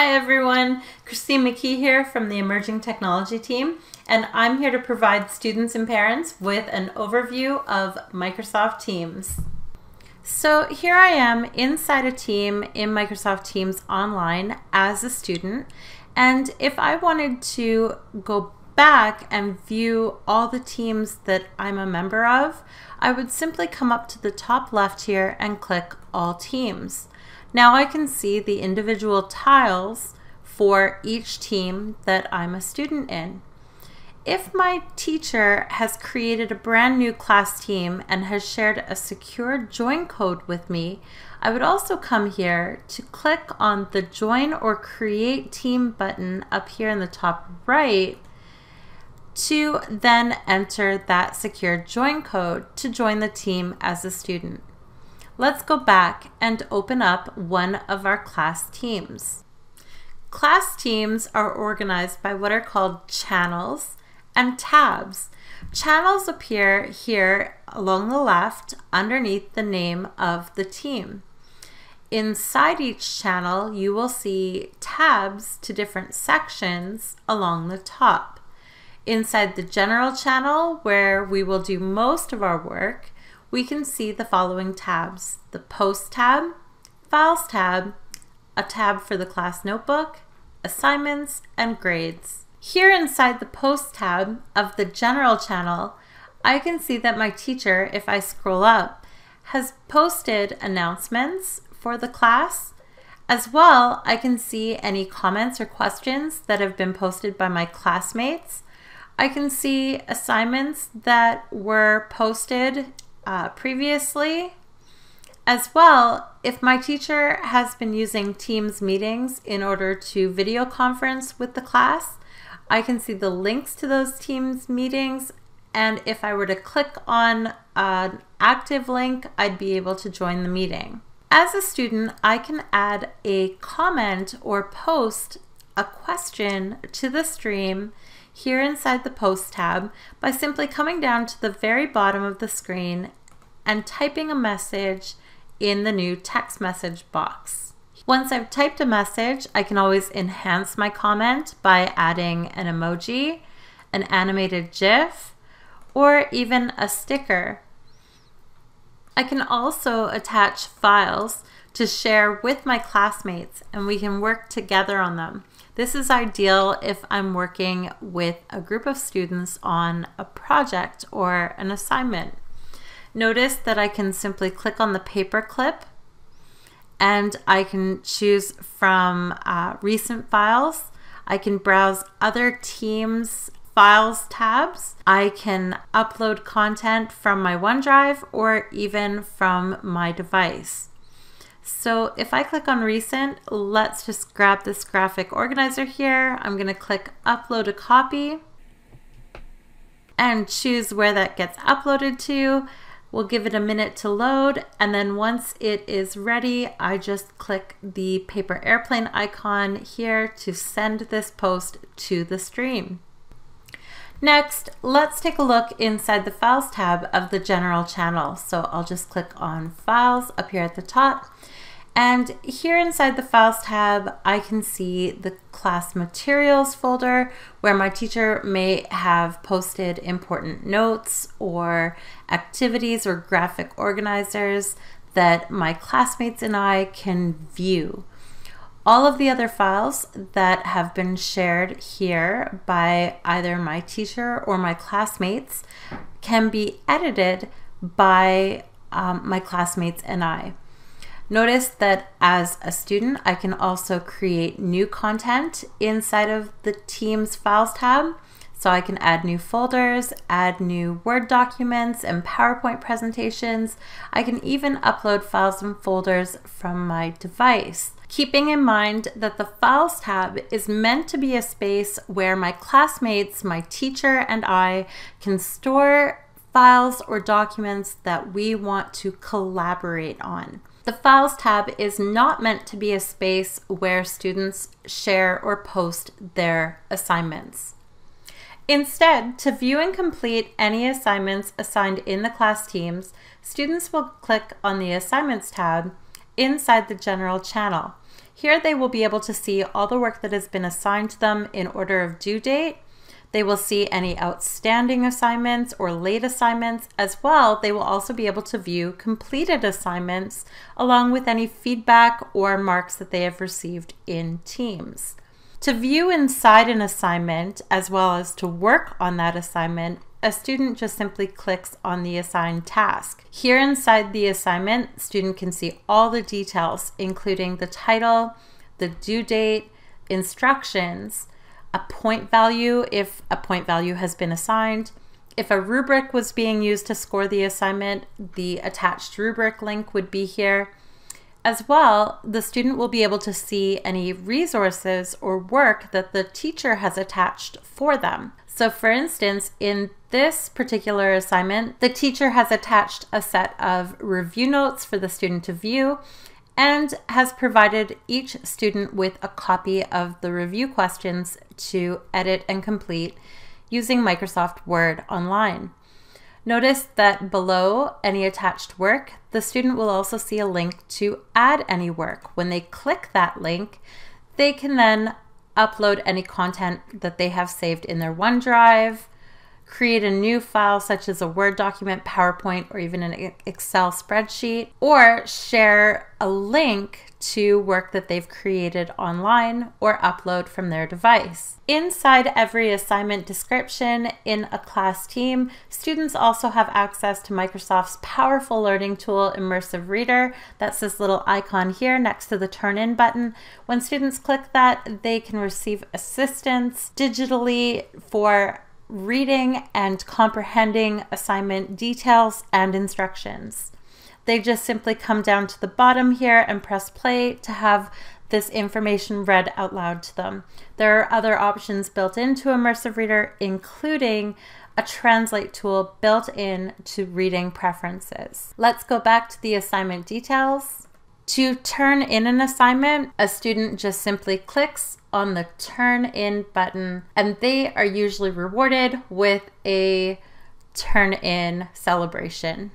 Hi everyone, Christine McKee here from the Emerging Technology team, and I'm here to provide students and parents with an overview of Microsoft Teams. So here I am inside a team in Microsoft Teams online as a student, and if I wanted to go back and view all the teams that I'm a member of, I would simply come up to the top left here and click All Teams. Now I can see the individual tiles for each team that I'm a student in. If my teacher has created a brand new class team and has shared a secure join code with me, I would also come here to click on the join or create team button up here in the top right to then enter that secure join code to join the team as a student. Let's go back and open up one of our class teams. Class teams are organized by what are called channels and tabs. Channels appear here along the left underneath the name of the team. Inside each channel, you will see tabs to different sections along the top. Inside the general channel, where we will do most of our work, we can see the following tabs. The Post tab, Files tab, a tab for the class notebook, assignments, and grades. Here inside the Post tab of the General channel, I can see that my teacher, if I scroll up, has posted announcements for the class. As well, I can see any comments or questions that have been posted by my classmates. I can see assignments that were posted uh, previously. As well, if my teacher has been using Teams meetings in order to video conference with the class, I can see the links to those Teams meetings. And if I were to click on an active link, I'd be able to join the meeting. As a student, I can add a comment or post a question to the stream here inside the Post tab by simply coming down to the very bottom of the screen and typing a message in the new text message box. Once I've typed a message, I can always enhance my comment by adding an emoji, an animated GIF, or even a sticker. I can also attach files to share with my classmates and we can work together on them. This is ideal if I'm working with a group of students on a project or an assignment. Notice that I can simply click on the paper clip and I can choose from uh, recent files. I can browse other teams files tabs. I can upload content from my OneDrive or even from my device. So if I click on recent, let's just grab this graphic organizer here. I'm gonna click upload a copy and choose where that gets uploaded to. We'll give it a minute to load and then once it is ready, I just click the paper airplane icon here to send this post to the stream. Next, let's take a look inside the Files tab of the General channel. So I'll just click on Files up here at the top. And here inside the Files tab, I can see the class materials folder where my teacher may have posted important notes or activities or graphic organizers that my classmates and I can view. All of the other files that have been shared here by either my teacher or my classmates can be edited by um, my classmates and I. Notice that as a student, I can also create new content inside of the Teams Files tab. So I can add new folders, add new Word documents and PowerPoint presentations. I can even upload files and folders from my device. Keeping in mind that the Files tab is meant to be a space where my classmates, my teacher, and I can store files or documents that we want to collaborate on. The Files tab is not meant to be a space where students share or post their assignments. Instead, to view and complete any assignments assigned in the class teams, students will click on the Assignments tab inside the General channel. Here they will be able to see all the work that has been assigned to them in order of due date. They will see any outstanding assignments or late assignments. As well, they will also be able to view completed assignments along with any feedback or marks that they have received in Teams. To view inside an assignment as well as to work on that assignment, a student just simply clicks on the assigned task. Here inside the assignment, student can see all the details, including the title, the due date, instructions, a point value if a point value has been assigned. If a rubric was being used to score the assignment, the attached rubric link would be here. As well, the student will be able to see any resources or work that the teacher has attached for them. So for instance, in this particular assignment, the teacher has attached a set of review notes for the student to view and has provided each student with a copy of the review questions to edit and complete using Microsoft Word Online. Notice that below any attached work, the student will also see a link to add any work. When they click that link, they can then upload any content that they have saved in their OneDrive, create a new file such as a Word document, PowerPoint, or even an Excel spreadsheet, or share a link to work that they've created online or upload from their device. Inside every assignment description in a class team, students also have access to Microsoft's powerful learning tool, Immersive Reader. That's this little icon here next to the Turn In button. When students click that, they can receive assistance digitally for reading and comprehending assignment details and instructions. They just simply come down to the bottom here and press play to have this information read out loud to them. There are other options built into Immersive Reader, including a translate tool built in to reading preferences. Let's go back to the assignment details. To turn in an assignment, a student just simply clicks on the turn in button and they are usually rewarded with a turn in celebration.